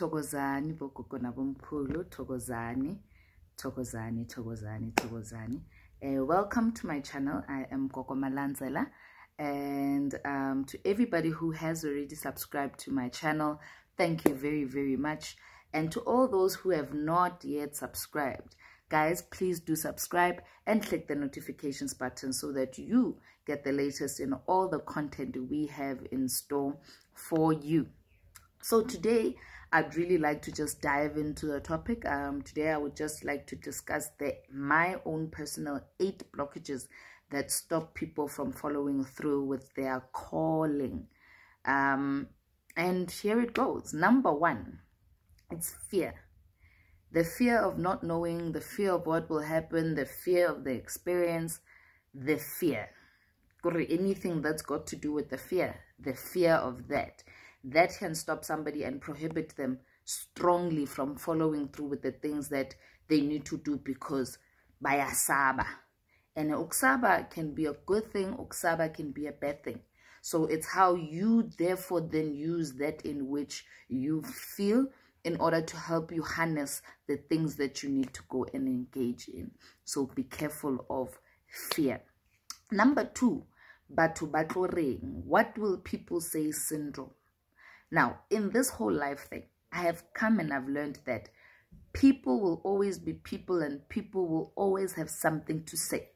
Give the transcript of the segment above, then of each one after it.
Thokozani bogogo nabomkhulu, Thokozani, Thokozani, Thokozani, Thokozani. Uh, welcome to my channel. I am Gogo Malandzela. And um, to everybody who has already subscribed to my channel, thank you very, very much. And to all those who have not yet subscribed, guys, please do subscribe and click the notifications button so that you get the latest in all the content we have in store for you. So today, I'd really like to just dive into the topic. Um, today, I would just like to discuss the my own personal eight blockages that stop people from following through with their calling. Um, and here it goes. Number one, it's fear. The fear of not knowing, the fear of what will happen, the fear of the experience, the fear. Anything that's got to do with the fear, the fear of that that can stop somebody and prohibit them strongly from following through with the things that they need to do because bayasaba and uksaba can be a good thing uksaba can be a bad thing. So it's how you therefore then use that in which you feel in order to help you harness the things that you need to go and engage in. So be careful of fear. Number two batu batoreng what will people say syndrome now, in this whole life thing, I have come and I've learned that people will always be people and people will always have something to say.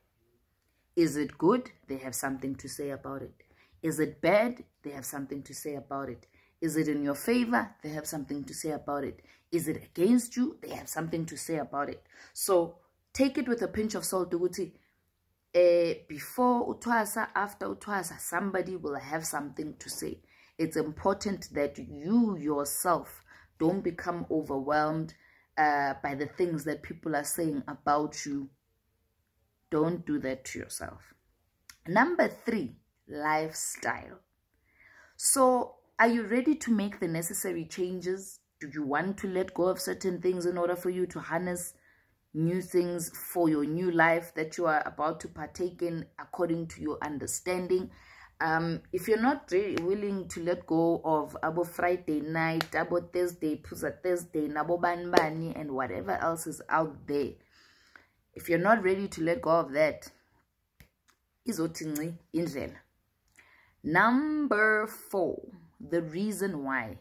Is it good? They have something to say about it. Is it bad? They have something to say about it. Is it in your favor? They have something to say about it. Is it against you? They have something to say about it. So take it with a pinch of salt, Duguti. Uh, before Utwasa, after Utwasa, somebody will have something to say it's important that you yourself don't become overwhelmed uh, by the things that people are saying about you. Don't do that to yourself. Number three, lifestyle. So, are you ready to make the necessary changes? Do you want to let go of certain things in order for you to harness new things for your new life that you are about to partake in according to your understanding? Um if you're not really willing to let go of abo friday night abo thursday puza thursday nabo bani and whatever else is out there if you're not ready to let go of that izothi nci indlela. Number four the reason why.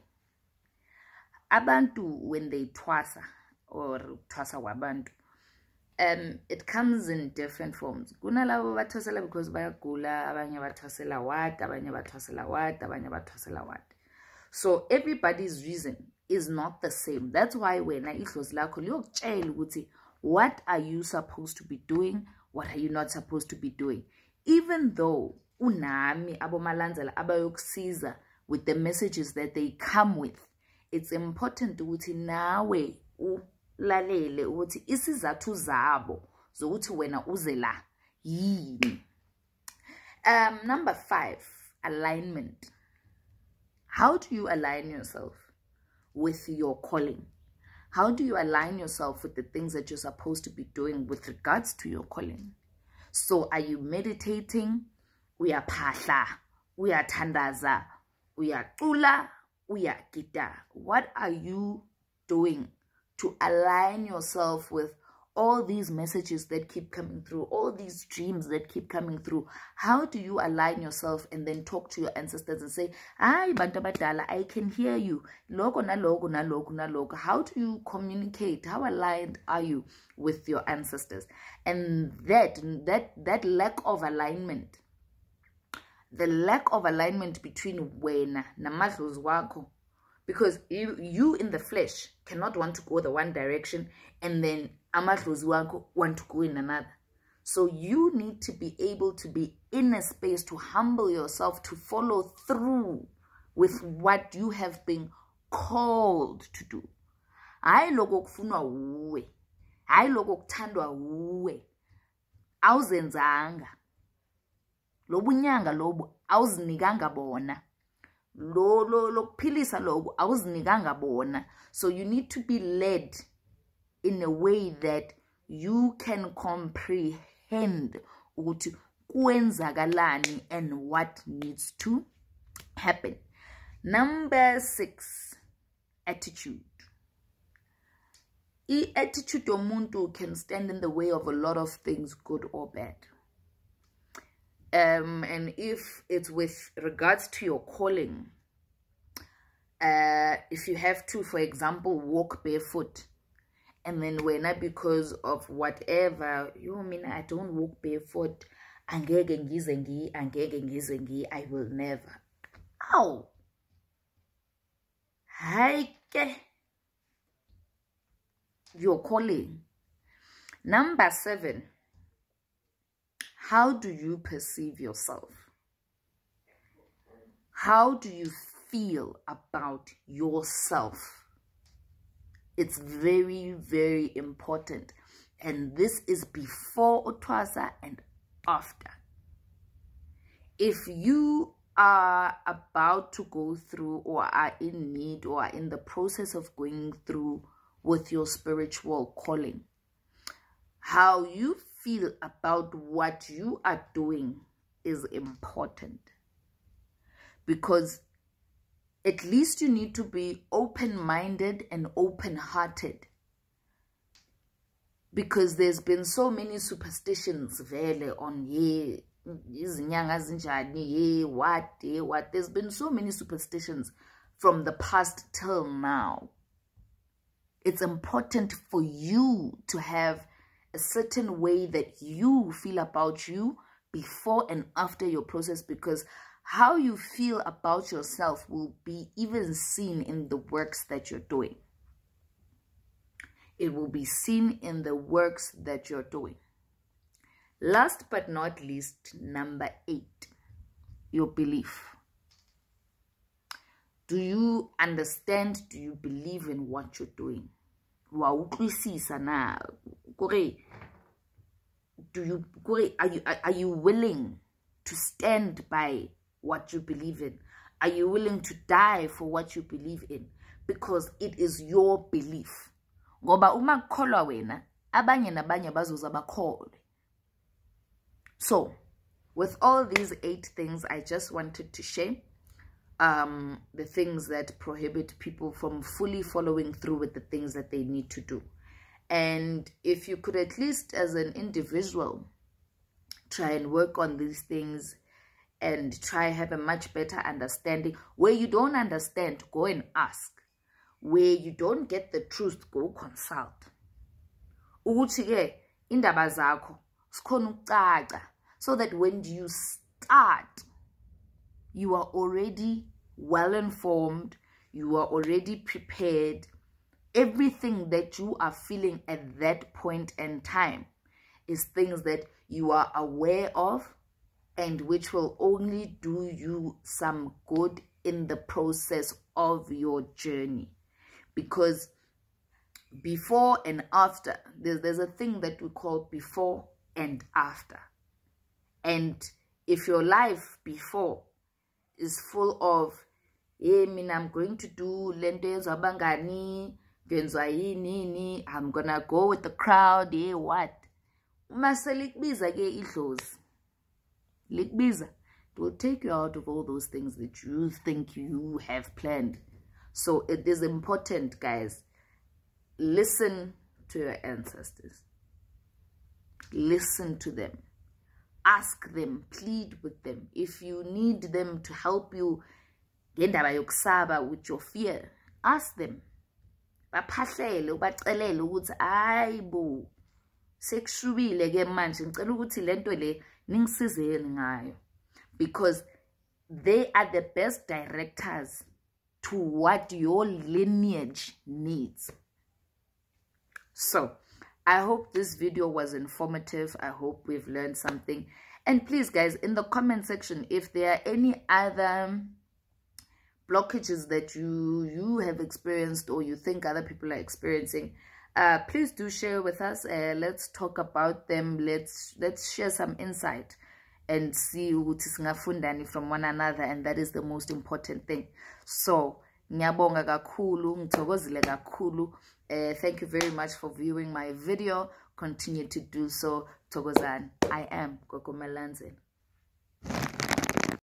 Abantu when they twasa or twasa wabantu um it comes in different forms. Kunalabo bathwasela because bayagula abanye bathwasela what abanye bathwasela what abanye bathwasela what. So everybody's reason is not the same. That's why when wena ihlozi lakho liyokutshela ukuthi what are you supposed to be doing? What are you not supposed to be doing? Even though unami abomalandzela abayokusiza with the messages that they come with it's important ukuthi nawe lalele ukuthi isizathu zabo zokuthi wena uze la yini. Um number 5 alignment. How do you align yourself with your calling? How do you align yourself with the things that you're supposed to be doing with regards to your calling? So are you meditating? Uyaphahla uyathandaza uyacula uyagida. What are you doing to align yourself with all these messages that keep coming through, all these dreams that keep coming through. How do you align yourself and then talk to your ancestors and say, Ay, Bantabadala, I can hear you. Logo na logo na logo na logo. How do you communicate? How aligned are you with your ancestors? And that that that lack of alignment, the lack of alignment between wena namadlozi wako because you, you in the flesh cannot want to go the one direction and then amadlozi want to go in another. So you need to be able to be in a space to humble yourself to follow through with what you have been called to do. Hayi loko kufunwa uwe hayi loko kuthandwa uwe awuzenzanga. Lobu nyanga lobu awuzinikanga bona lo lo lo lokuphilisa lokhu awuzinikanga bona. So you need to be led in a way that you can comprehend ukuthi kwenzakalani and what needs to happen. Number 6 attitude. I-attitude yomuntu can stand in the way of a lot of things good or bad um and if it's with regards to your calling uh if you have to for example walk barefoot and then when I because of whatever you mean I don't walk barefoot angeke ngize ngi angeke ngize ngi I will never. Aw hayi ke. Your calling. Number 7 how do you perceive yourself? How do you feel about yourself? It's very very important. And this is before utwasa and after. If you are about to go through or are in need or are in the process of going through with your spiritual calling how you feel about what you are doing is important. Because at least you need to be open-minded and open-hearted. Because there's been so many superstitions vele on ye izinyanga zinjani? Ye what? Ye what? There's been so many superstitions from the past till now. It's important for you to have a certain way that you feel about you before and after your process because how you feel about yourself will be even seen in the works that you're doing. It will be seen in the works that you're doing. Last but not least, number eight, your belief. Do you understand? Do you believe in what you're doing? Na do you are you are you willing to stand by what you believe in? Are you willing to die for what you believe in? Because it is your belief. Ngoba uma kukholwa wena, abanye nabanye bazoza bakholwe. So, with all these eight things, I just wanted to share um, the things that prohibit people from fully following through with the things that they need to do. And if you could at least, as an individual, try and work on these things and try have a much better understanding. Where you don't understand, go and ask. Where you don't get the truth, go consult. Ukuthi-ke indaba zakho sikhona so that when you start you are already well informed you are already prepared. Everything that you are feeling at that point in time is things that you are aware of and which will only do you some good in the process of your journey. Because before and after there's, there's a thing that we call before and after. And if your life before is full of hey mina i'm going to do lento yenzwa abangani yini i'm gonna go with the crowd hey what uma selikubiza ke idlozi Likbiza, it will take you out of all those things that you think you have planned. So it is important, guys. Listen to your ancestors. Listen to them. Ask them. Plead with them. If you need them to help you ngendaba yokusaba with your fear, ask them. baphahlele ubacelele ukuthi hayi bo sekushubile ke manje ngicela ukuthi lento le ningisizeni ngayo because they are the best directors to what your lineage needs so i hope this video was informative. I hope we've learned something. And please guys in the comment section if there are any other blockages that you you have experienced or you think other people are experiencing uh, please do share with us uh, let's talk about them. Let's let's share some insight and see ukuthi singafundani from one another and that is the most important thing. So ngiyabonga kakhulu ngithokozile kakhulu uh, thank you very much for viewing my video. Continue to do so. Togozan, i am gogo Malandzela